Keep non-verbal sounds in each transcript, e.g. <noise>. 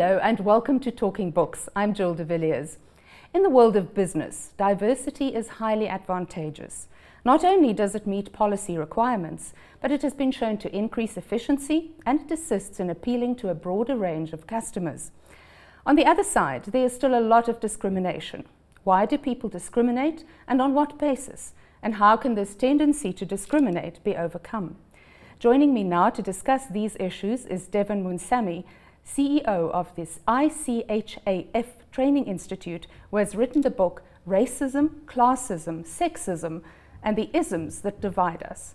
Hello and welcome to Talking Books. I'm Jill de Villiers. In the world of business, diversity is highly advantageous. Not only does it meet policy requirements, but it has been shown to increase efficiency and it assists in appealing to a broader range of customers. On the other side, there is still a lot of discrimination. Why do people discriminate and on what basis? And how can this tendency to discriminate be overcome? Joining me now to discuss these issues is Devan Moonsamy, CEO of this ICHAF Training Institute, who has written the book Racism, Classism, Sexism, and the Isms That Divide Us.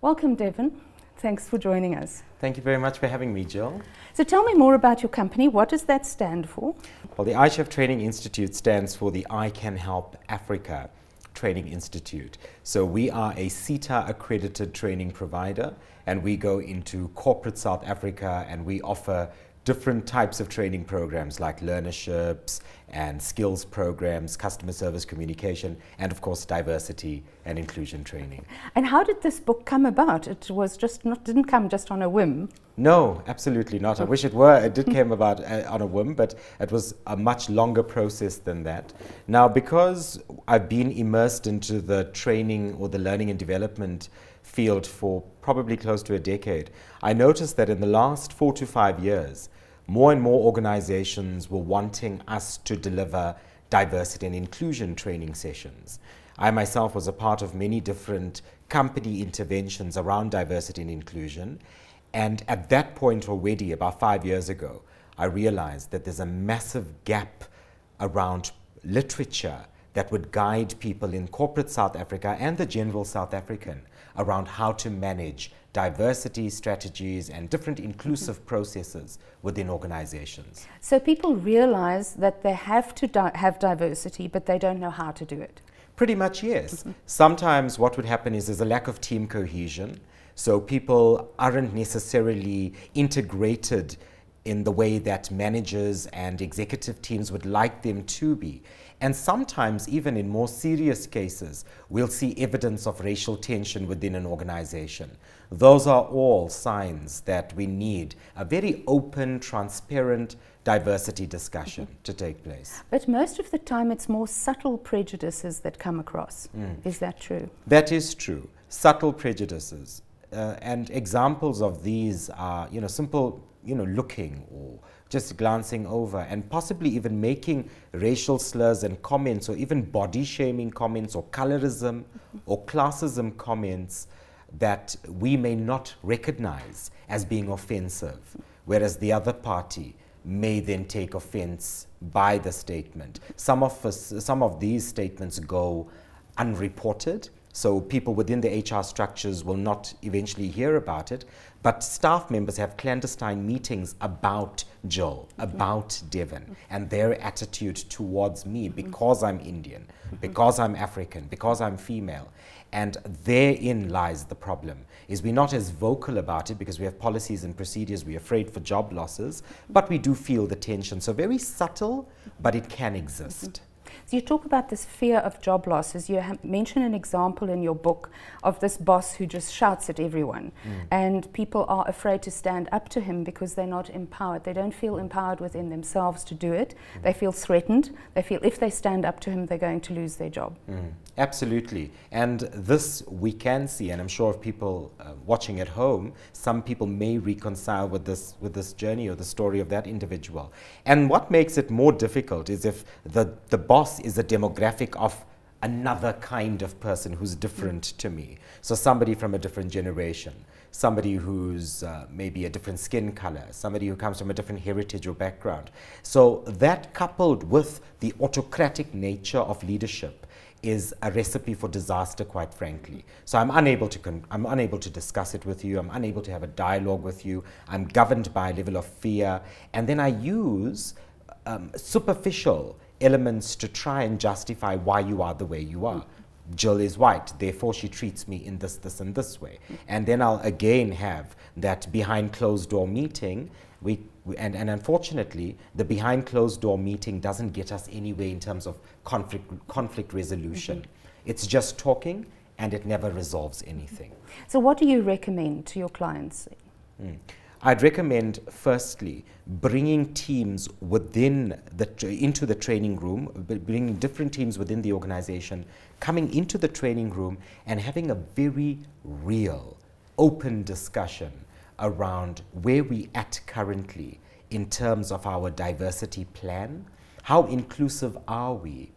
Welcome, Devan. Thanks for joining us. Thank you very much for having me, Jill. So tell me more about your company. What does that stand for? Well, the ICHAF Training Institute stands for the I Can Help Africa Training Institute. So we are a SETA accredited training provider and we go into corporate South Africa and we offer different types of training programs like learnerships and skills programs, customer service communication, and of course diversity and inclusion training. And how did this book come about? It was just not didn't come just on a whim. No, absolutely not. I wish it were. It did came about uh, on a whim, but it was a much longer process than that. Now, because I've been immersed into the training or the learning and development field for probably close to a decade, I noticed that in the last four to five years, more and more organizations were wanting us to deliver diversity and inclusion training sessions. I myself was a part of many different company interventions around diversity and inclusion. And at that point already, about five years ago, I realized that there's a massive gap around literature that would guide people in corporate South Africa and the general South African around how to manage diversity strategies and different inclusive processes within organizations. So people realize that they have to di have diversity, but they don't know how to do it. Pretty much, yes. Mm -hmm. Sometimes what would happen is there's a lack of team cohesion. So people aren't necessarily integrated in the way that managers and executive teams would like them to be. And sometimes, even in more serious cases, we'll see evidence of racial tension within an organization. Those are all signs that we need a very open, transparent diversity discussion mm -hmm. to take place. But most of the time, it's more subtle prejudices that come across. Mm. Is that true? That is true. Subtle prejudices. Uh, and examples of these are, you know, simple, you know, looking or just glancing over and possibly even making racial slurs and comments or even body shaming comments or colorism or classism comments that we may not recognize as being offensive, whereas the other party may then take offense by the statement. Some of, us, some of these statements go unreported, so people within the HR structures will not eventually hear about it, but staff members have clandestine meetings about Jill, about Devan, and their attitude towards me mm-hmm. because I'm Indian, mm-hmm. because I'm African, because I'm female. And therein lies the problem, is we're not as vocal about it because we have policies and procedures, we're afraid for job losses, but we do feel the tension. So very subtle, but it can exist. Mm-hmm. So you talk about this fear of job losses. You mention an example in your book of this boss who just shouts at everyone, mm. and people are afraid to stand up to him because they're not empowered. They don't feel empowered within themselves to do it. Mm. They feel threatened. They feel if they stand up to him, they're going to lose their job. Mm. Absolutely. And this we can see, and I'm sure if people uh, watching at home, some people may reconcile with this, with this journey or the story of that individual. And what makes it more difficult is if the, the boss is a demographic of another kind of person who's different to me. So somebody from a different generation, somebody who's uh, maybe a different skin color, somebody who comes from a different heritage or background. So that coupled with the autocratic nature of leadership is a recipe for disaster, quite frankly. So I'm unable to, I'm unable to discuss it with you. I'm unable to have a dialogue with you. I'm governed by a level of fear. And then I use um, superficial elements to try and justify why you are the way you are. Jill is white, therefore she treats me in this, this, and this way. And then I'll again have that behind closed door meeting we, we, and, and unfortunately, the behind closed door meeting doesn't get us anywhere in terms of conflict, conflict resolution. Mm -hmm. It's just talking and it never resolves anything. So what do you recommend to your clients? Mm. I'd recommend firstly bringing teams within the into the training room, bringing different teams within the organization, coming into the training room and having a very real, open discussion around where we at currently in terms of our diversity plan, how inclusive are we,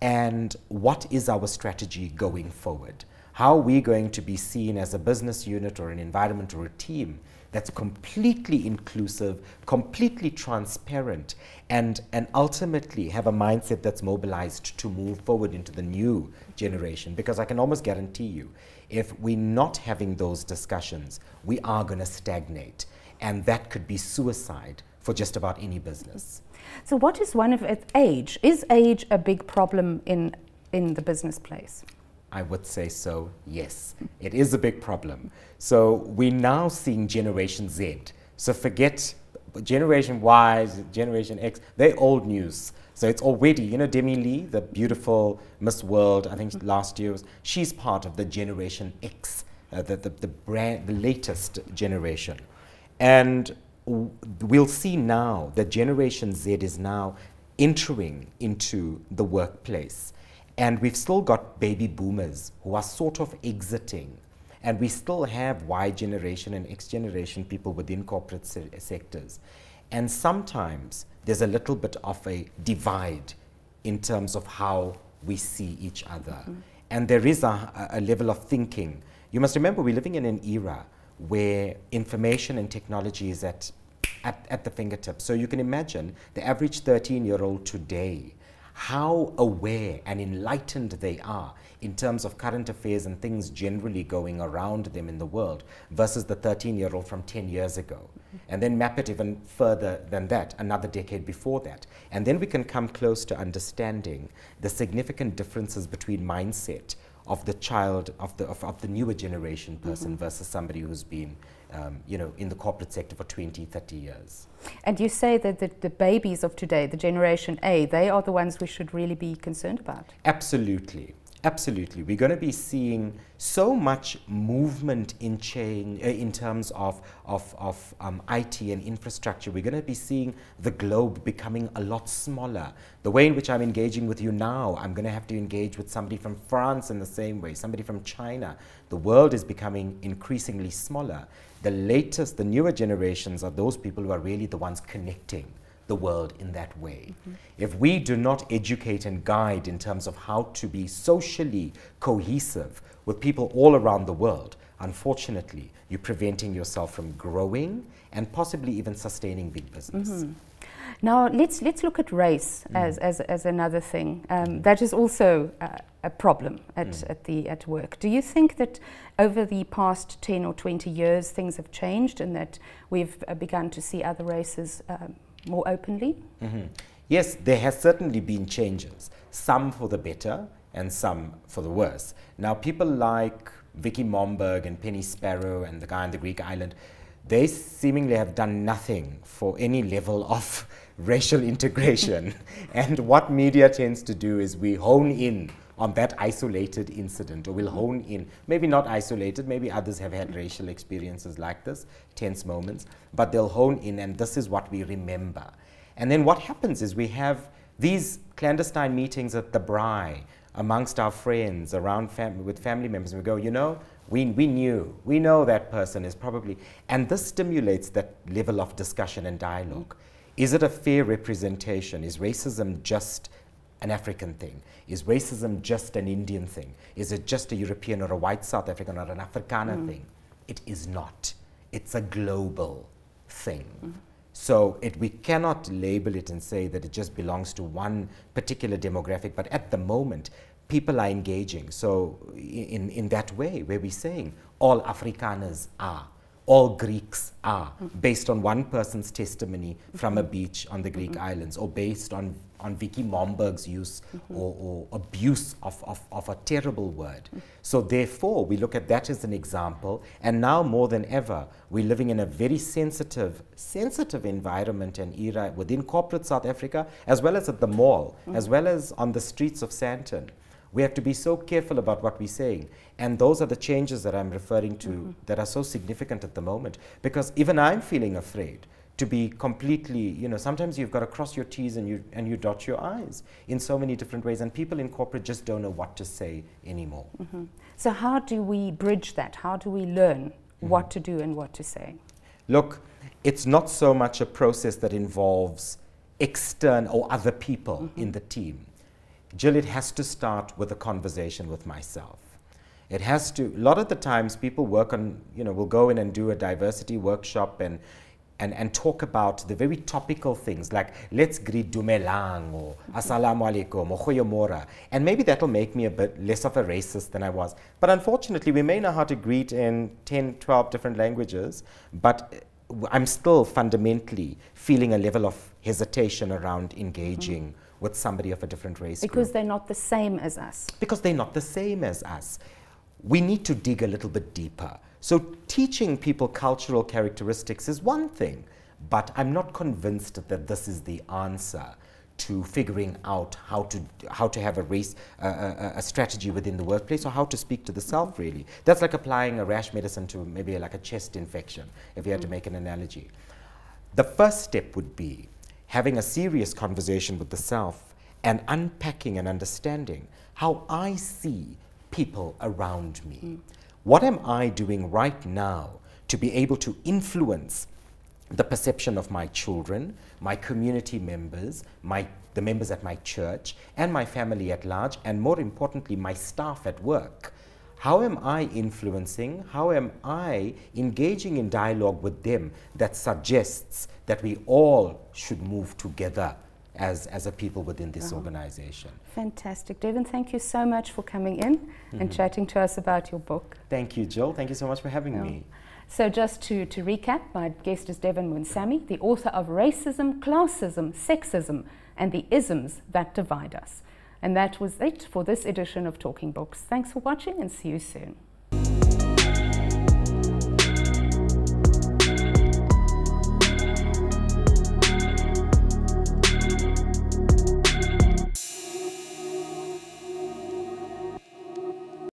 and what is our strategy going forward. How are we going to be seen as a business unit or an environment or a team that's completely inclusive, completely transparent, and, and ultimately have a mindset that's mobilized to move forward into the new generation. Because I can almost guarantee you, if we're not having those discussions, we are going to stagnate. And that could be suicide for just about any business. So, what is one of age? Is age a big problem in, in the business place? I would say so, yes. It is a big problem. So we're now seeing Generation Z. So forget Generation Y, Generation X, they're old news. So it's already, you know, Demi-Leigh, the beautiful Miss World, I think last year, was, she's part of the Generation X, uh, the, the, the, brand, the latest generation. And we'll see now that Generation Z is now entering into the workplace. And we've still got baby boomers who are sort of exiting. And we still have Y generation and X generation people within corporate se sectors. And sometimes there's a little bit of a divide in terms of how we see each other. Mm -hmm. And there is a, a level of thinking. You must remember we're living in an era where information and technology is at, at, at the fingertips. So you can imagine the average 13 year old today how aware and enlightened they are in terms of current affairs and things generally going around them in the world versus the 13 year old from 10 years ago. And then map it even further than that, another decade before that. And then we can come close to understanding the significant differences between mindset of the child, of the, of, of the newer generation person mm -hmm. versus somebody who's been um, you know, in the corporate sector for 20, 30 years. And you say that the, the, babies of today, the Generation A, they are the ones we should really be concerned about? Absolutely. Absolutely. We're going to be seeing so much movement in change uh, in terms of, of, of um, IT and infrastructure. We're going to be seeing the globe becoming a lot smaller. The way in which I'm engaging with you now, I'm going to have to engage with somebody from France in the same way, somebody from China. The world is becoming increasingly smaller. The latest, the newer generations are those people who are really the ones connecting the world in that way. Mm -hmm. If we do not educate and guide in terms of how to be socially cohesive with people all around the world, unfortunately, you're preventing yourself from growing and possibly even sustaining big business. Mm -hmm. Now, let's, let's look at race mm. as, as, as another thing. Um, that is also uh, a problem at, mm. at, the, at work. Do you think that over the past 10 or 20 years things have changed and that we've uh, begun to see other races um, more openly? Mm -hmm. Yes, there has certainly been changes, some for the better and some for the worse. Now, people like Vicki Momberg and Penny Sparrow and the guy on the Greek island, they seemingly have done nothing for any level of <laughs> racial integration. <laughs> and what media tends to do is we hone in on that isolated incident, or we'll hone in, maybe not isolated, maybe others have had racial experiences like this, tense moments, but they'll hone in, and this is what we remember. And then what happens is we have these clandestine meetings at the braai amongst our friends, around fam with family members, and we go, you know, we, we knew, we know that person is probably, and this stimulates that level of discussion and dialogue. Is it a fair representation? Is racism just an African thing? Is racism just an Indian thing? Is it just a European or a white South African or an Afrikaner mm. thing? It is not. It's a global thing. Mm. So it, we cannot label it and say that it just belongs to one particular demographic, but at the moment, people are engaging. So in, in that way, where we're saying all Afrikaners are all Greeks are, based on one person's testimony from a beach on the Greek islands, or based on, on Vicki Momberg's use or, or, abuse of, of, of a terrible word. So therefore, we look at that as an example, and now more than ever, we're living in a very sensitive, sensitive environment and era within corporate South Africa, as well as at the mall, as well as on the streets of Sandton We have to be so careful about what we're saying. And those are the changes that I'm referring to mm -hmm. that are so significant at the moment. Because even I'm feeling afraid to be completely, you know, sometimes you've got to cross your T's and you, and you dot your I's in so many different ways. And people in corporate just don't know what to say anymore. Mm -hmm. So, how do we bridge that? How do we learn mm -hmm. what to do and what to say? Look, it's not so much a process that involves external or other people mm -hmm. in the team. Jill, it has to start with a conversation with myself. It has to, a lot of the times people work on, you know, will go in and do a diversity workshop and, and, and talk about the very topical things like let's greet dumelang or assalamu alaikum or khoyomora. And maybe that'll make me a bit less of a racist than I was. But unfortunately, we may know how to greet in 10, 12 different languages, but I'm still fundamentally feeling a level of hesitation around engaging mm -hmm. with somebody of a different race. Because group. they're not the same as us. Because they're not the same as us. We need to dig a little bit deeper. So teaching people cultural characteristics is one thing, but I'm not convinced that this is the answer to figuring out how to how to have a race uh, a, a, strategy within the workplace or how to speak to the self really that's like applying a rash medicine to maybe like a chest infection if you had mm. to make an analogy the first step would be having a serious conversation with the self and unpacking and understanding how i see people around me mm. What am i doing right now to be able to influence the perception of my children, my community members, my, the members at my church, and my family at large, and more importantly, my staff at work. How am I influencing? How am I engaging in dialogue with them that suggests that we all should move together as, as a people within this oh. organization. Fantastic. Devan, thank you so much for coming in mm -hmm. and mm-hmm. chatting to us about your book. Thank you, Jill. Thank you so much for having oh. me. So just to, to recap, my guest is Devan Moonsamy, the author of Racism, Classism, Sexism, and the Isms That Divide Us. And that was it for this edition of Talking Books. Thanks for watching and see you soon.